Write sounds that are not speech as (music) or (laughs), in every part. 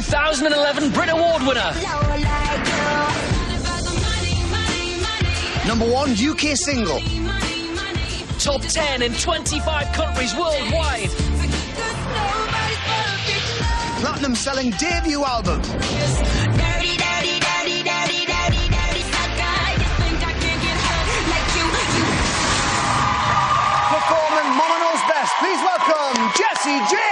2011 Brit Award winner. Number one UK single. Top 10 in 25 countries worldwide. Platinum selling debut album. Performing Knows Best. Please welcome Jessie J.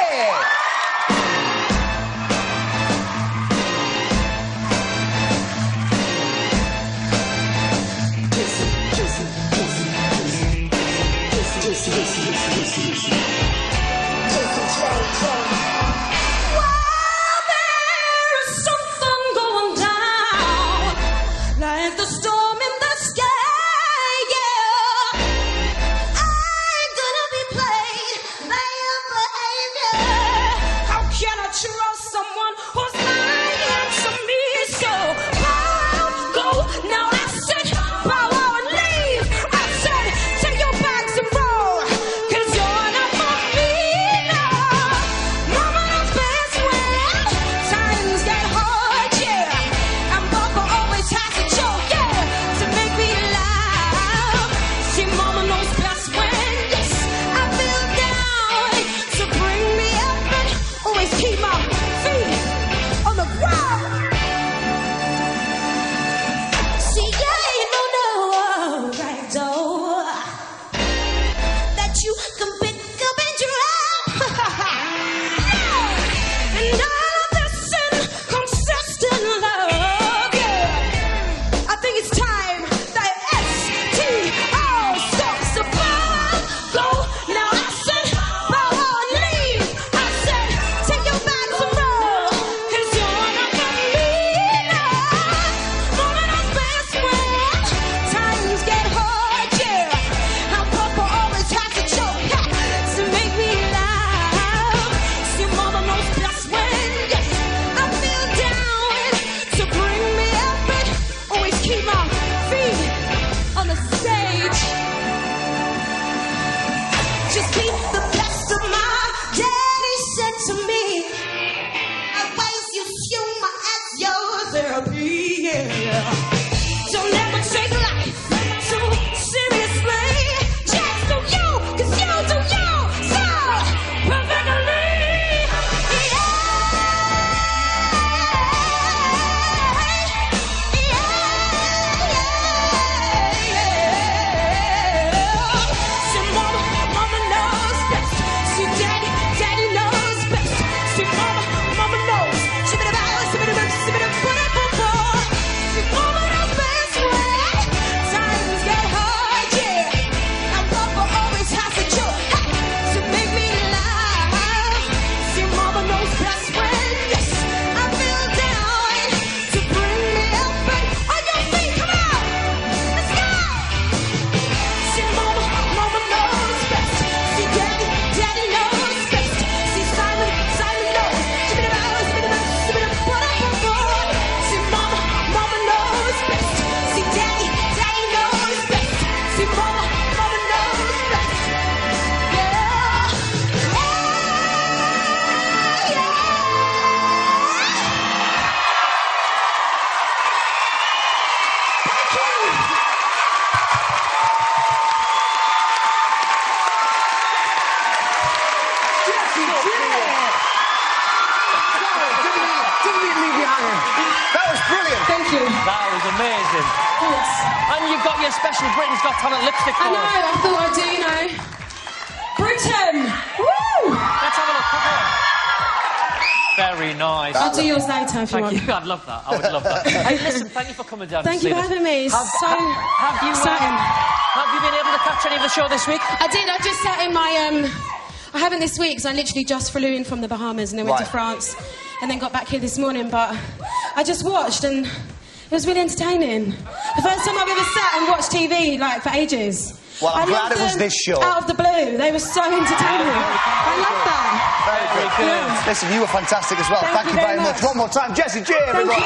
yeah. Leave. That was brilliant. Thank you. That was amazing. Thanks. And you've got your special Britain's Got Talent lipstick on. I for know, us. I thought I'd do, you know. Britain! Woo! Let's have a look. Come on. Very nice. I'll do yours later if you Thank want. you. (laughs) I'd love that. I would love that. (laughs) hey, listen, thank you for coming down. Thank to you see for us. having me. Have, so ha- have you uh, exciting. have you been able to catch any of the show this week? I did. I just sat in my. Um, I haven't this week because I literally just flew in from the Bahamas and then went Right. to France and then got back here this morning. But I just watched and it was really entertaining. The first time I've ever sat and watched TV like for ages. Well, I'm I glad it was this show. Out of the blue, they were so entertaining. I love that. Very good. Yeah. Listen, you were fantastic as well. Thank Thank, you you very much. much. One more time, Jessie J, everybody.